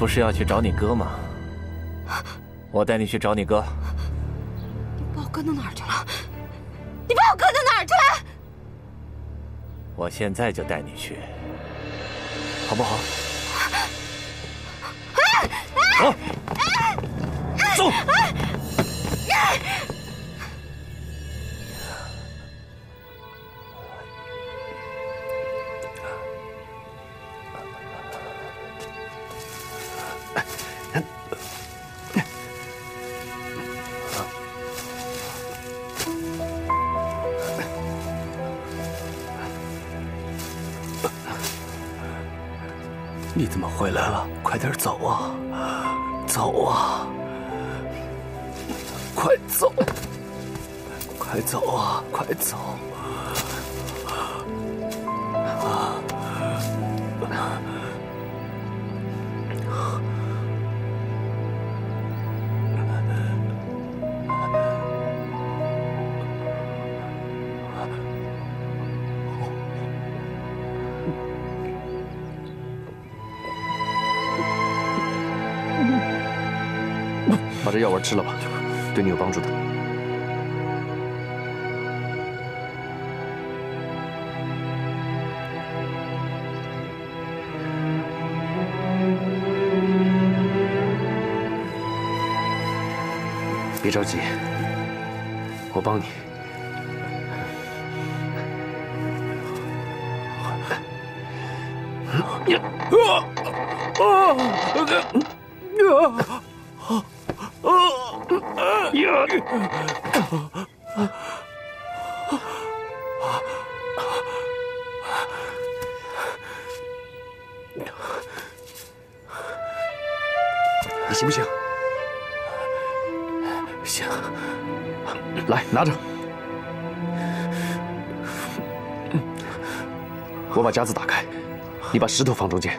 不是要去找你哥吗？我带你去找你哥。你把我哥弄哪儿去了？你把我哥弄哪儿去了？我现在就带你去，好不好？走，走。你们回来了？快点走啊！走啊！快走！快走啊！快走！吃了吧，对你有帮助的。别着急，我帮你。啊啊你行不行？行，来拿着。我把夹子打开，你把石头放中间。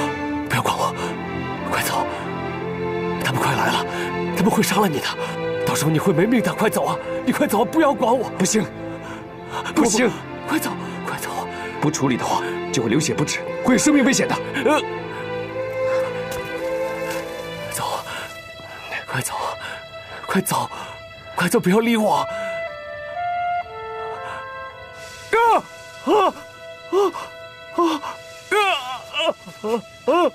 他们会杀了你的，到时候你会没命的。快走啊！你快走，不要管我！不行，不行，快走，快走！不处理的话，就会流血不止，会有生命危险的。呃，走，快走，快走，快走！不要理我！啊啊啊啊啊啊啊！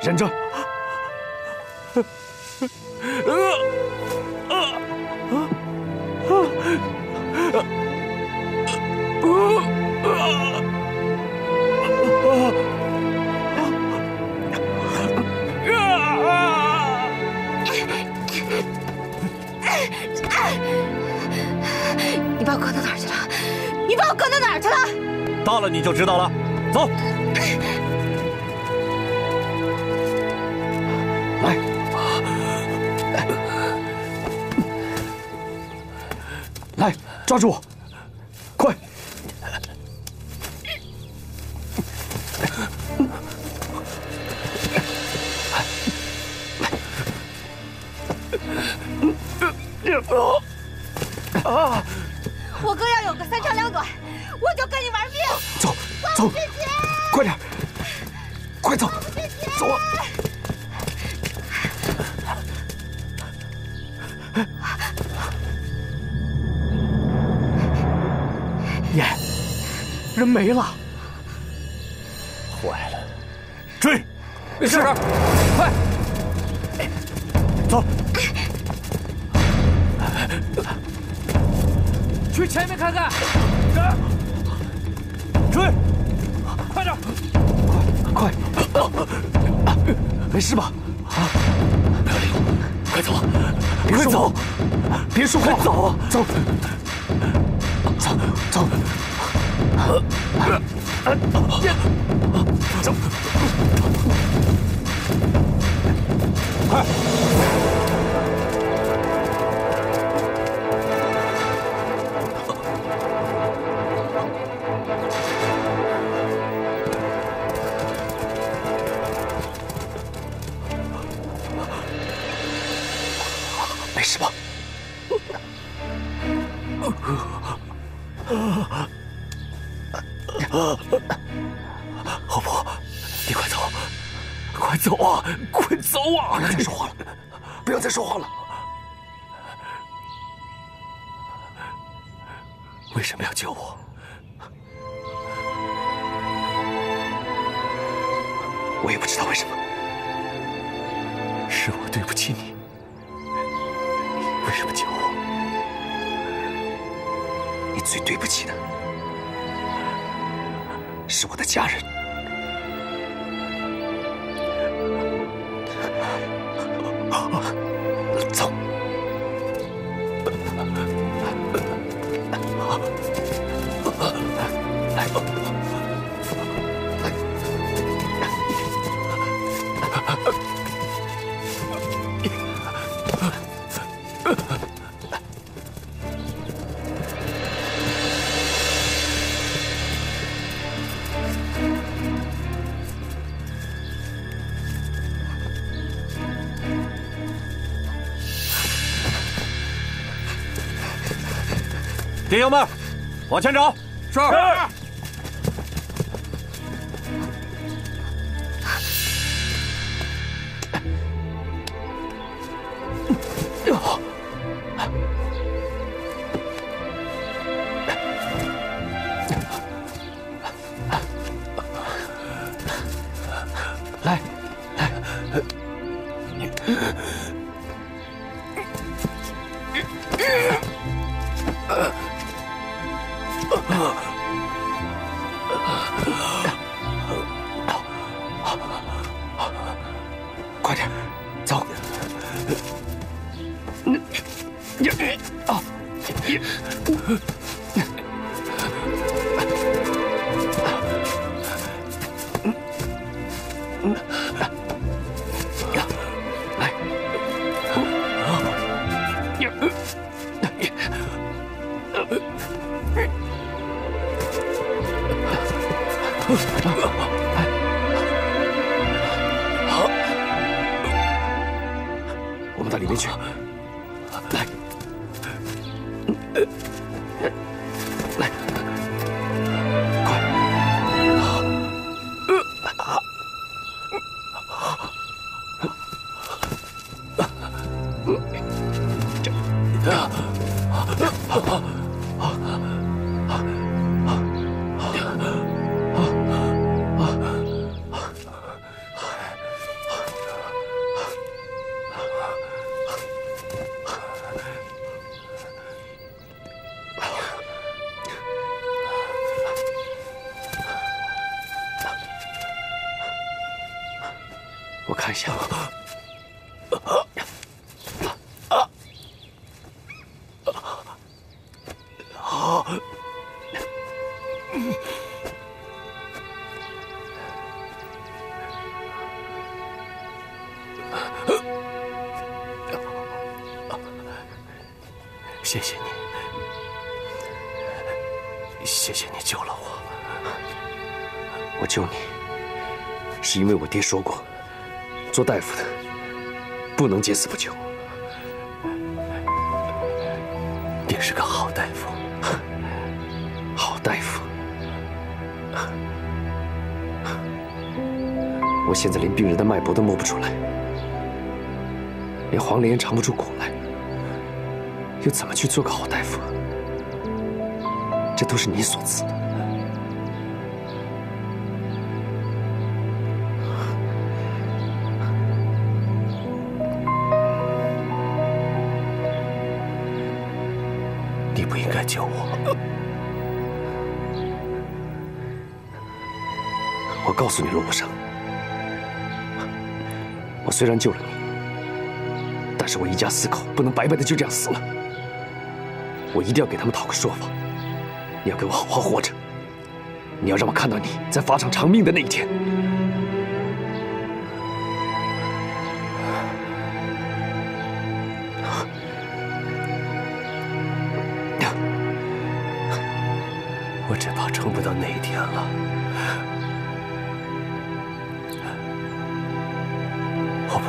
忍着。了你就知道了。走。来，来，抓住我，快！啊！走，走，快点，快走，走啊！爷，人没了，坏了，追！是，快，走，去前面看看，没事吧？啊！不要理我，快走！快走！别说话！走啊！走！走走！走！快！老婆，你快走，快走啊，快走啊！不要再说话了，不要再说话了。为什么要救我？我也不知道为什么。弟兄们，往前找。是。Uh... 爹说过，做大夫的不能见死不救。爹是个好大夫，好大夫。我现在连病人的脉搏都摸不出来，连黄连也尝不出苦来。又怎么去做个好大夫？这都是你所赐的。救我。我告诉你，陆无生，我虽然救了你，但是我一家四口不能白白的就这样死了。我一定要给他们讨个说法。你要给我好好活着，你要让我看到你在法场偿命的那一天。了。老婆，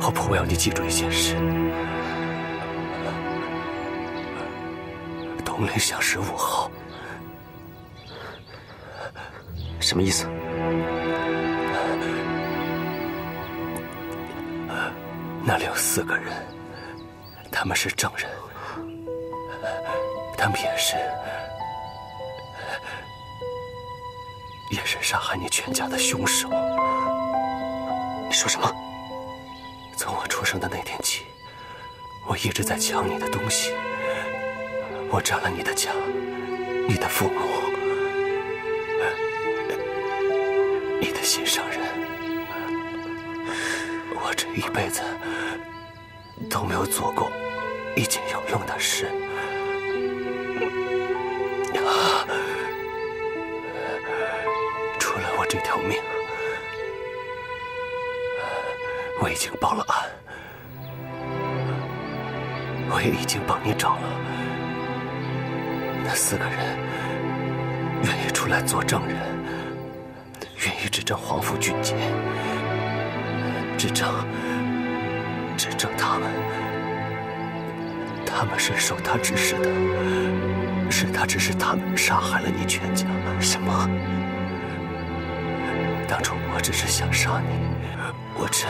老婆，我要你记住一件事：铜陵乡十五号。什么意思？那里有四个人，他们是证人，他们也是，也是杀害你全家的凶手。你说什么？从我出生的那天起，我一直在抢你的东西，我占了你的家，你的父母，你的心上人，我这一辈子都没有做过一件有用的事。命，我已经报了案，我也已经帮你找了那四个人，愿意出来做证人，愿意指证皇甫俊杰，指证指证他们，他们是受他指使的，是他指使他们杀害了你全家。什么？当初我只是想杀你，我真，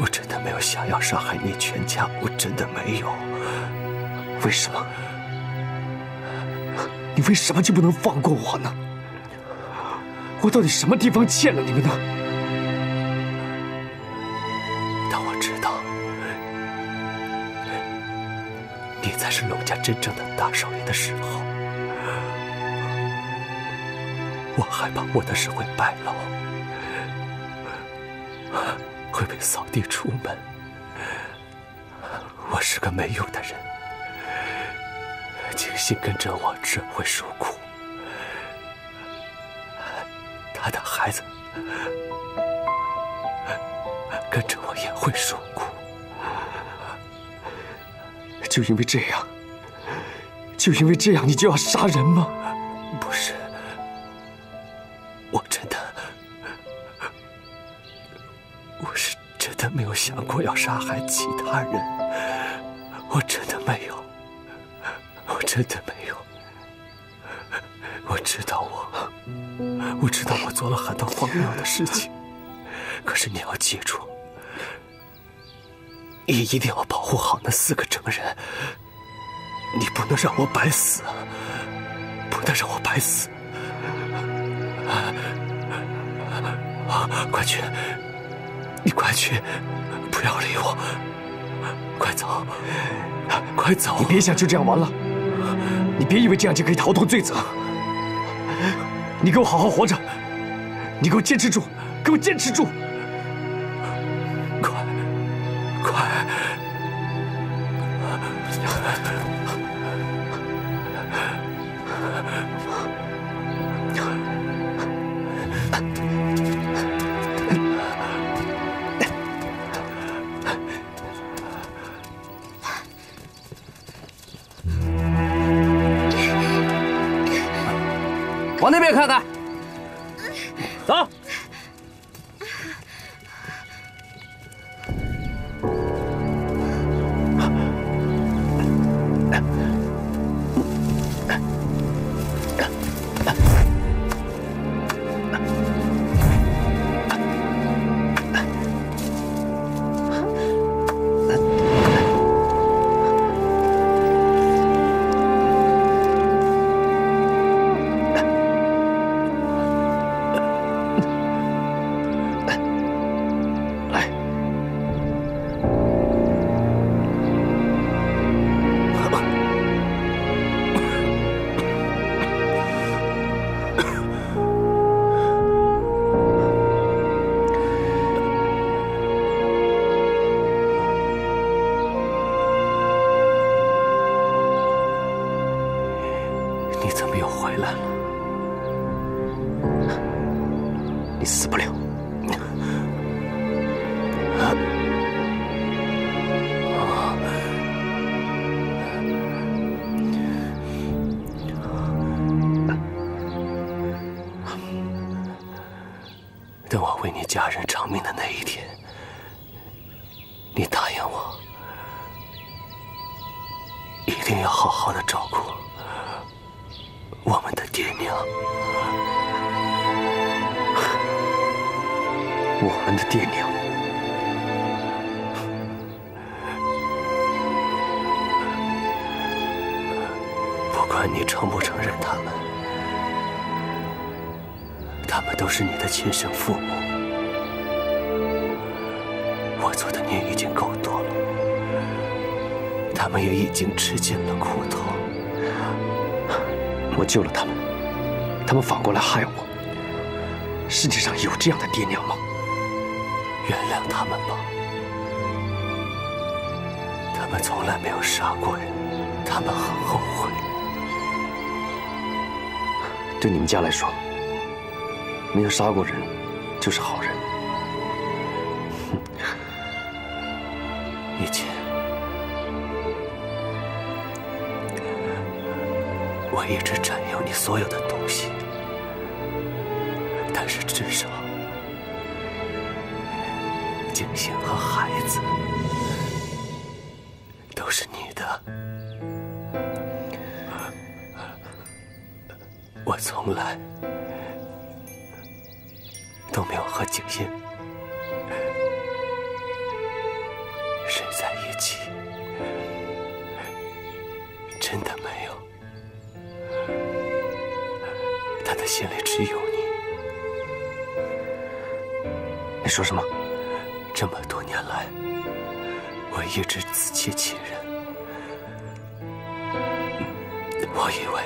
我真的没有想要杀害你全家，我真的没有。为什么？你为什么就不能放过我呢？我到底什么地方欠了你们呢？当我知道你才是龙家真正的大少爷的时候，我害怕我的事会败露，会被扫地出门。我是个没用的人，景信跟着我只会受苦，他的孩子跟着我也会受苦。就因为这样，就因为这样，你就要杀人吗？过要杀害其他人，我真的没有，我真的没有。我知道我，我知道我做了很多荒谬的事情，可是你要记住，你一定要保护好那四个证人，你不能让我白死！不能让我白死！啊，快去！你快去！不要理我！快走！快走！你别想就这样完了！你别以为这样就可以逃脱罪责！你给我好好活着！你给我坚持住！给我坚持住！不管你承不承认他们，他们都是你的亲生父母。我做的孽已经够多了，他们也已经吃尽了苦头。我救了他们，他们反过来害我。世界上有这样的爹娘吗？原谅他们吧，他们从来没有杀过人，他们很后悔。对你们家来说，没有杀过人就是好人。以前，我一直占有你所有的东西，但是至少，真的没有。他的心里只有你。你说什么？这么多年来，我一直自欺欺人。我以为，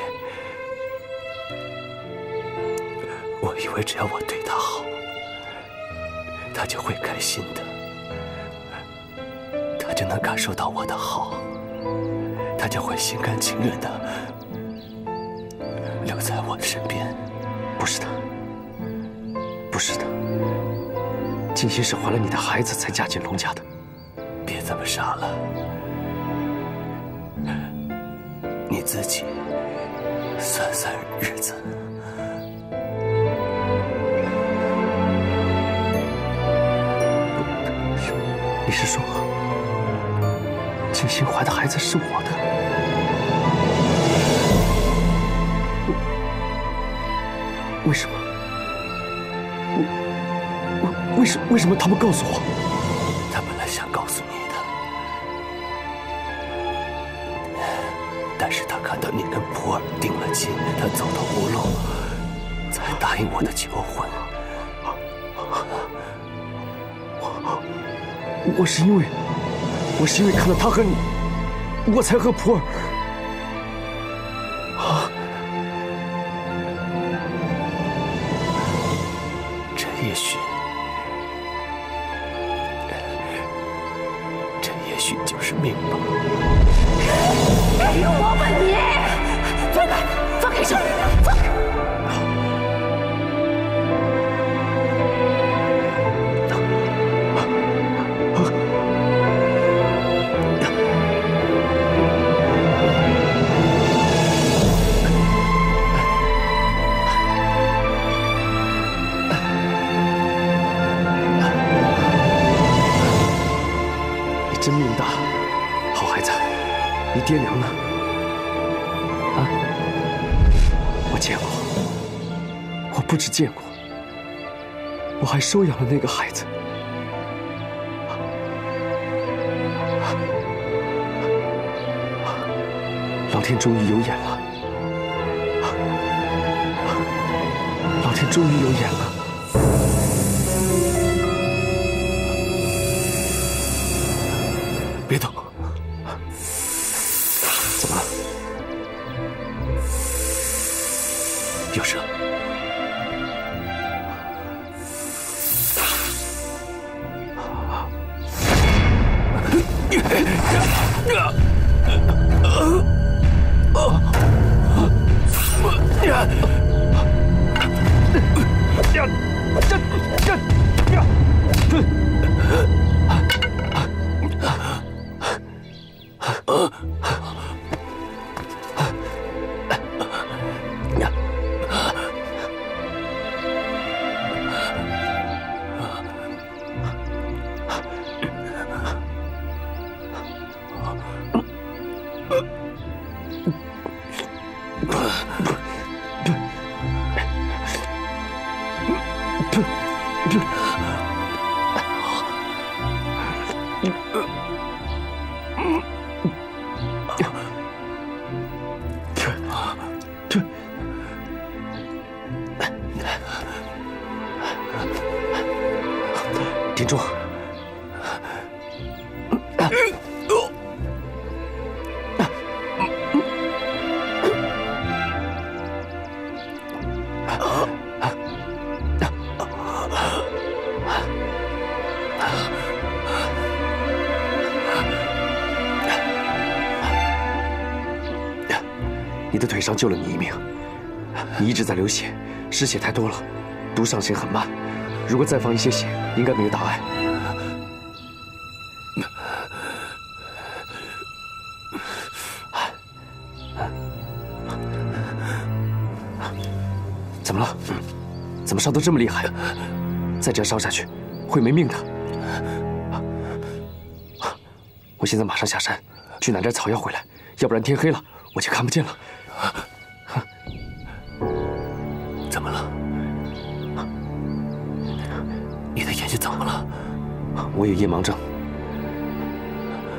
我以为只要我对他好，他就会开心的，他就能感受到我的好，他就会心甘情愿的留在我身边。不是的，不是的。静心是怀了你的孩子才嫁进龙家的。别这么傻了，你自己算算日子。你是说，静心怀的孩子是我的？为为什么他不告诉我？他本来想告诉你的，但是他看到你跟普洱定了亲，他走投无路，才答应我的求婚。我是因为，我是因为看到他和你，我才和普洱。那个孩子。老天终于有眼了，老天终于有眼了。顶住！你的腿伤救了你一命，你一直在流血，失血太多了，毒上行很慢。如果再放一些血，应该没有大碍。怎么了？怎么伤得这么厉害？再这样烧下去，会没命的。我现在马上下山，去拿点草药回来，要不然天黑了我就看不见了。我有夜盲症。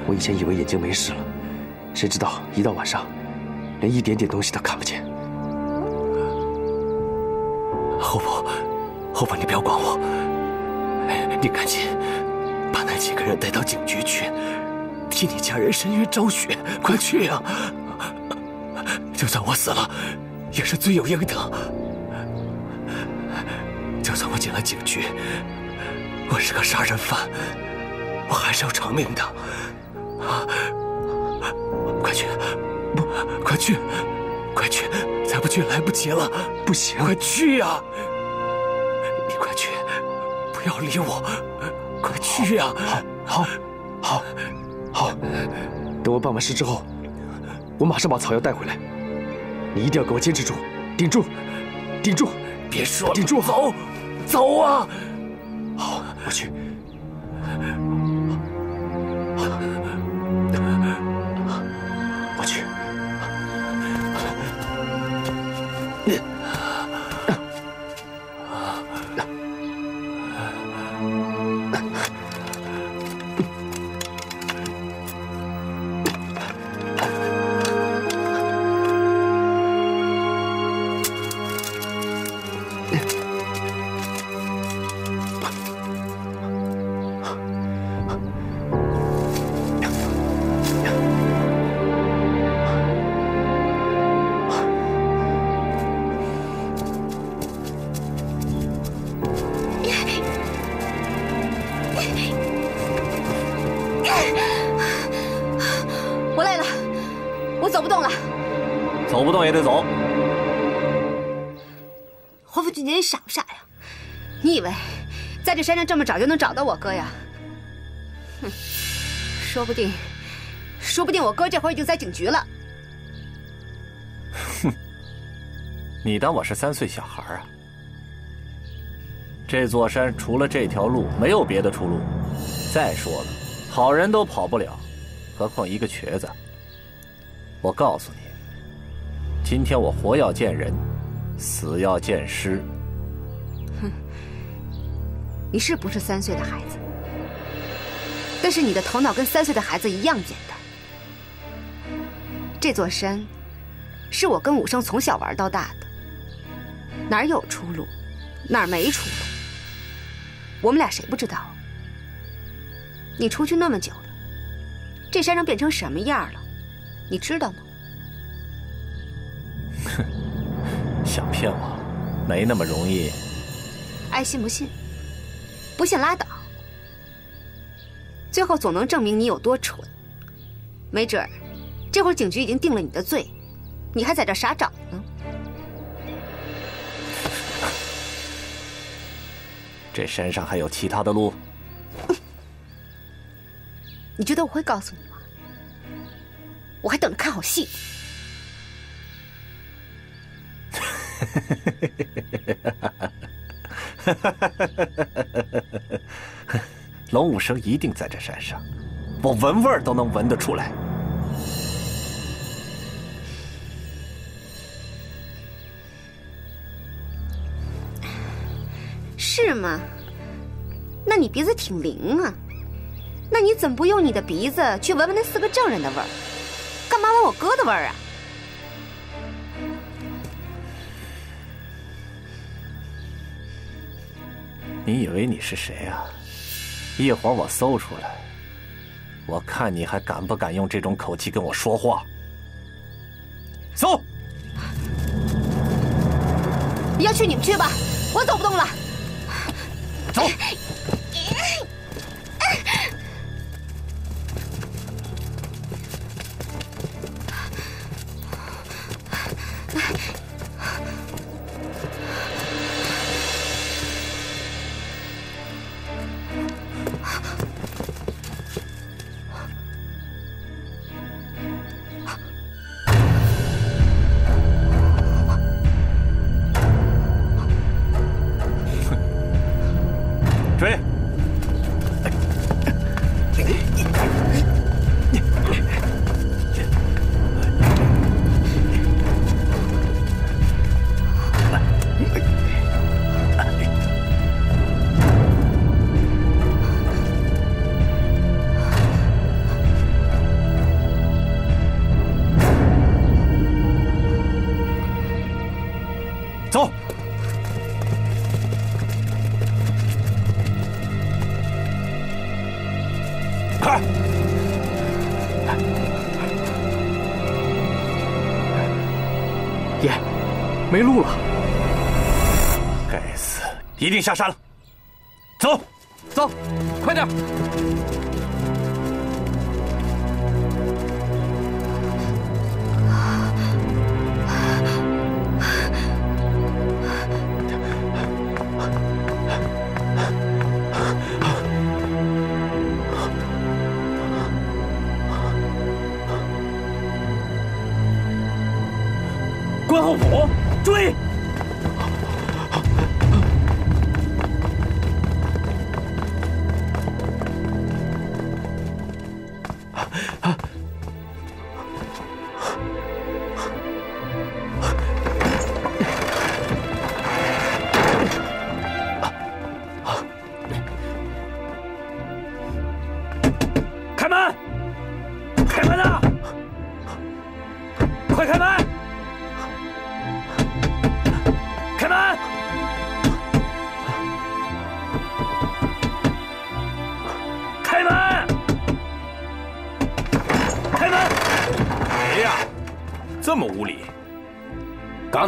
我以前以为眼睛没事了，谁知道一到晚上，连一点点东西都看不见。侯伯，侯伯，你不要管我，你赶紧把那几个人带到警局去，替你家人伸冤昭雪，快去呀！就算我死了，也是罪有应得。就算我进了警局，我是个杀人犯，我还是要偿命的。啊！快去，不，快去，快去！再不去来不及了。不行，快去呀！你快去，不要理我，快去呀！好，好，好，等我办完事之后，我马上把草药带回来。你一定要给我坚持住，顶住，顶住！别说了，顶住！走，走啊！我去。也得走。黄甫俊杰，你傻不傻呀？你以为在这山上这么找就能找到我哥呀？哼，说不定，说不定我哥这会儿已经在警局了。哼你当我是三岁小孩啊？这座山除了这条路，没有别的出路。再说了，好人都跑不了，何况一个瘸子。我告诉你，今天我活要见人，死要见尸。哼，你是不是三岁的孩子？但是你的头脑跟三岁的孩子一样简单。这座山，是我跟武生从小玩到大的，哪儿有出路，哪儿没出路，我们俩谁不知道？你出去那么久了，这山上变成什么样了，你知道吗？哼，想骗我，没那么容易。爱信不信，不信拉倒。最后总能证明你有多蠢。没准儿，这会儿警局已经定了你的罪，你还在这傻找呢。这山上还有其他的路？你觉得我会告诉你吗？我还等着看好戏。龙武生一定在这山上，我闻味儿都能闻得出来。是。是吗？那你鼻子挺灵啊。那你怎么不用你的鼻子去闻闻那四个证人的味儿？干嘛闻我哥的味儿啊？你以为你是谁啊？一会儿我搜出来，我看你还敢不敢用这种口气跟我说话？搜！要去你们去吧，我走不动了。走。一定下山了，走，走，快点！关后谱。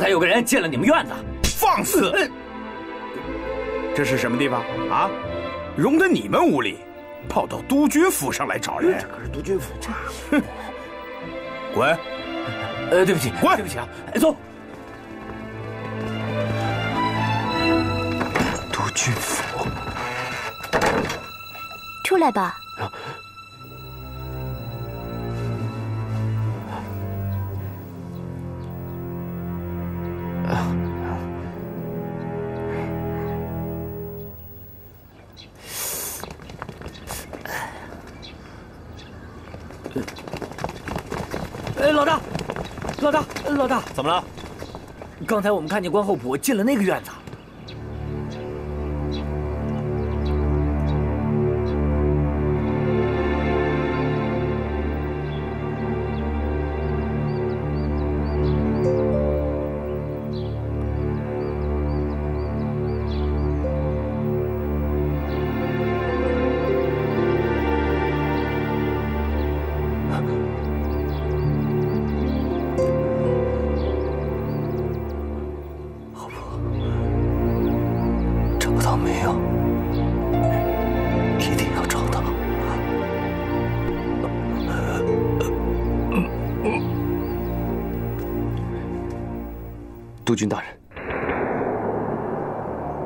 有个人进了你们院子，放肆！这是什么地方啊？容得你们无礼，跑到督军府上来找人？这可是督军府，哼！滚！呃，对不起，滚！对不起啊，走。督军府，出来吧。老大，怎么了？刚才我们看见关后谱进了那个院子。督军大人，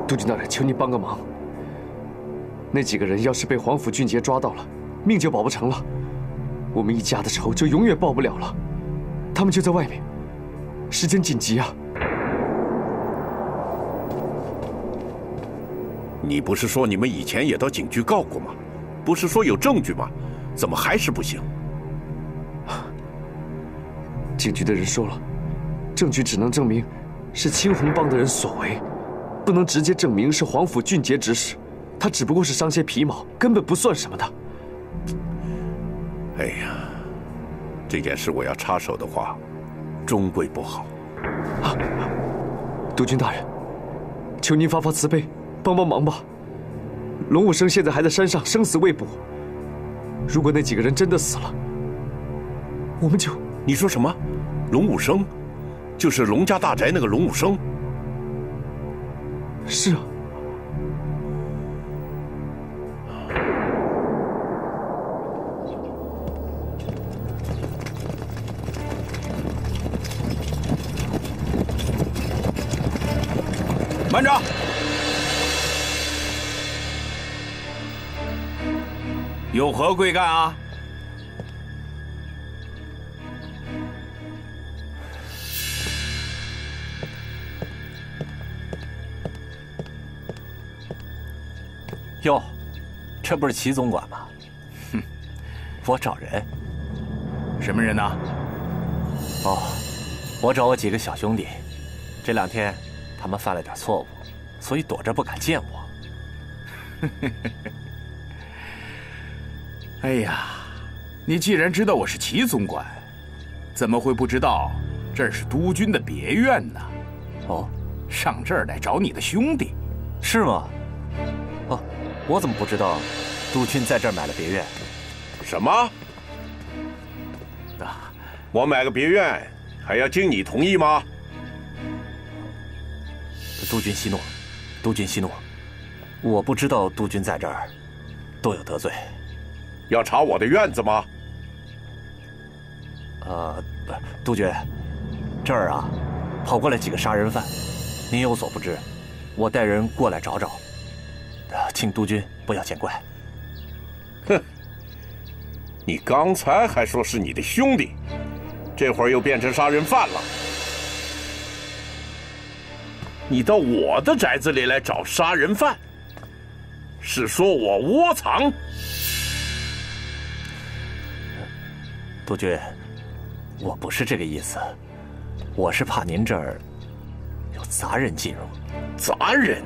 督军大人，求您帮个忙。那几个人要是被皇甫俊杰抓到了，命就保不成了，我们一家的仇就永远报不了了。他们就在外面，时间紧急啊！你不是说你们以前也到警局告过吗？不是说有证据吗？怎么还是不行？警局的人说了，证据只能证明。是青红帮的人所为，不能直接证明是皇甫俊杰指使，他只不过是伤些皮毛，根本不算什么的。哎呀，这件事我要插手的话，终归不好。啊，督军大人，求您发发慈悲，帮帮忙吧。龙武生现在还在山上，生死未卜。如果那几个人真的死了，我们就……你说什么？龙武生，就是龙家大宅那个龙武生。是啊。慢着！有何贵干啊？这不是齐总管吗？哼，我找人。什么人呢？哦，我找我几个小兄弟。这两天。他们犯了点错误，所以躲着不敢见我。哎呀，你既然知道我是齐总管，怎么会不知道这儿是督军的别院呢？哦，上这儿来找你的兄弟，是吗？哦，我怎么不知道督军在这儿买了别院？什么？啊，我买个别院还要经你同意吗？督军息怒，督军息怒，我不知道督军在这儿，多有得罪。要查我的院子吗？呃，不，督军，这儿啊，跑过来几个杀人犯，您有所不知，我带人过来找找，请督军不要见怪。哼，你刚才还说是你的兄弟，这会儿又变成杀人犯了。你到我的宅子里来找杀人犯，是说我窝藏？督军，我不是这个意思，我是怕您这儿有杂人进入。杂人？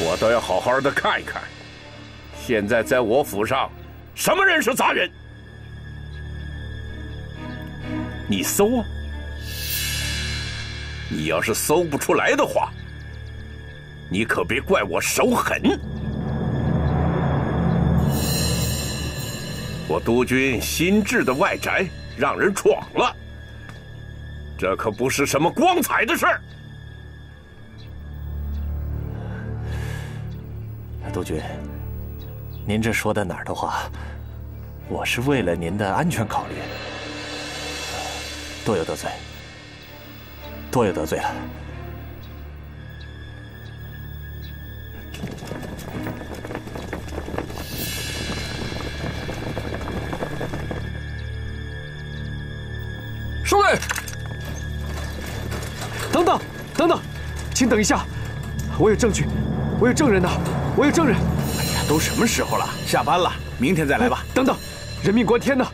我倒要好好的看一看，现在在我府上，什么人是杂人？你搜啊！你要是搜不出来的话，你可别怪我手狠。我督军新置的外宅让人闯了，这可不是什么光彩的事儿。督军，您这说的哪儿的话？我是为了您的安全考虑，多有得罪。多有得罪了，诸位，等等，等等，请等一下，我有证据，我有证人呢，我有证人。哎呀，都什么时候了？下班了，明天再来吧。等等，人命关天呢。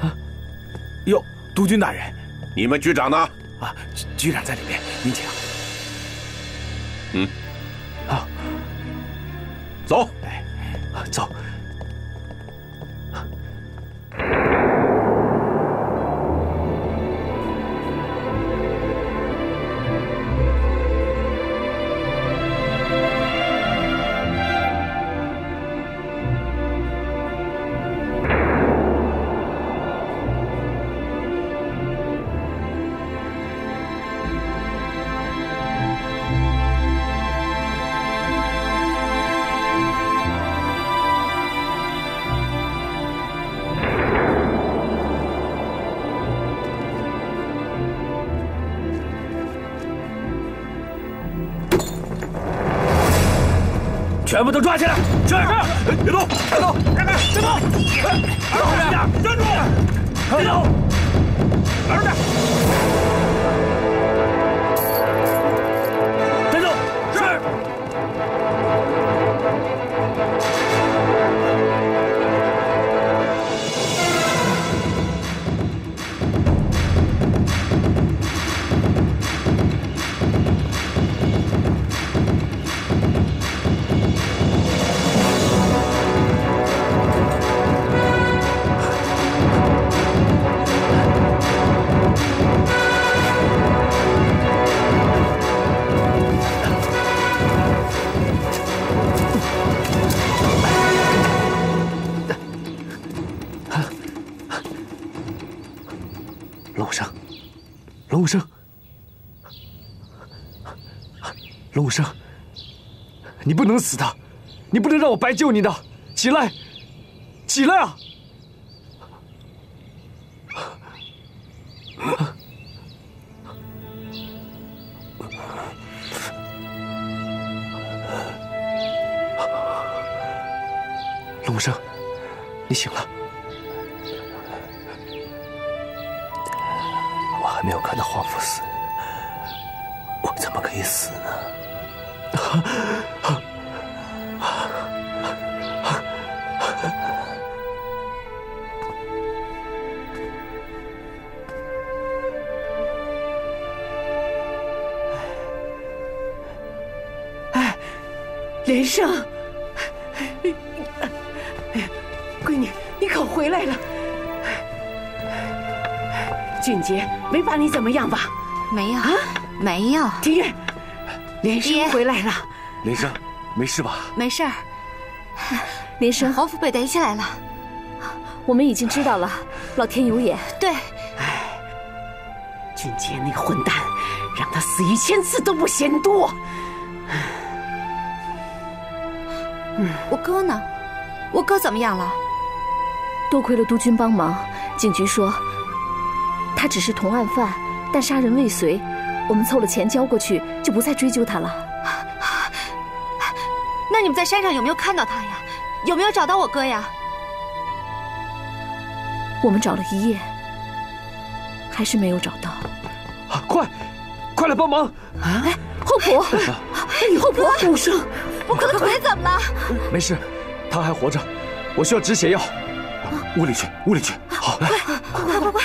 啊，哟，督军大人。你们局长呢？啊，局长在里面，您请。全部都抓起来！是是，别动，别动，别动，别动！站住！别动！哪儿去？你不能死的，你不能让我白救你的，起来，起来啊！龙武生，你醒了。我还没有看到皇父死，我怎么可以死呢？哎，连胜，闺女，你可回来了。俊杰没把你怎么样吧？没有啊，没有。庭院，连生回来了。连生，没事吧？没事儿。连生，皇甫被逮起来了。我们已经知道了，老天有眼。对。哎，俊杰那个混蛋，让他死一千次都不嫌多。嗯，我哥呢？我哥怎么样了？多亏了督军帮忙，警局说他只是同案犯，但杀人未遂。我们凑了钱交过去，就不再追究他了。那你们在山上有没有看到他呀？有没有找到我哥呀？我们找了一夜，还是没有找到。啊，快，快来帮忙！哎，后婆，后婆，武生，我哥的腿怎么了？没事，他还活着。我需要止血药。屋里去，屋里去。好，来，快快快快！